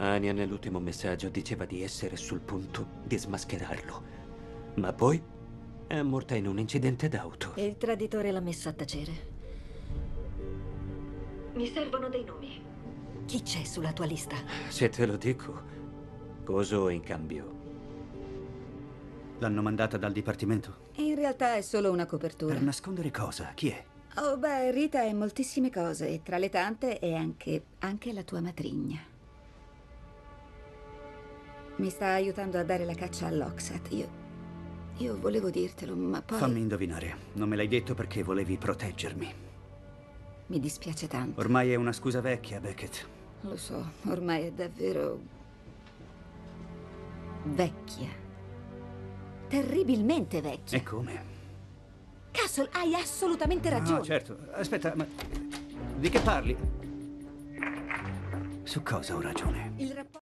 Ania nell'ultimo messaggio diceva di essere sul punto di smascherarlo. Ma poi è morta in un incidente d'auto. Il traditore l'ha messa a tacere. Mi servono dei nomi. Chi c'è sulla tua lista? Se te lo dico, cosa ho in cambio? L'hanno mandata dal dipartimento? In realtà è solo una copertura. Per nascondere cosa? Chi è? Oh, beh, Rita è moltissime cose e tra le tante è anche, anche la tua matrigna. Mi sta aiutando a dare la caccia all'Oxat. Io. Io volevo dirtelo, ma poi. Fammi indovinare. Non me l'hai detto perché volevi proteggermi. Mi dispiace tanto. Ormai è una scusa vecchia, Beckett. Lo so, ormai è davvero. vecchia. Terribilmente vecchia. E come? Castle, hai assolutamente ragione. No, certo. Aspetta, ma. Di che parli? Su cosa ho ragione? Il rapporto.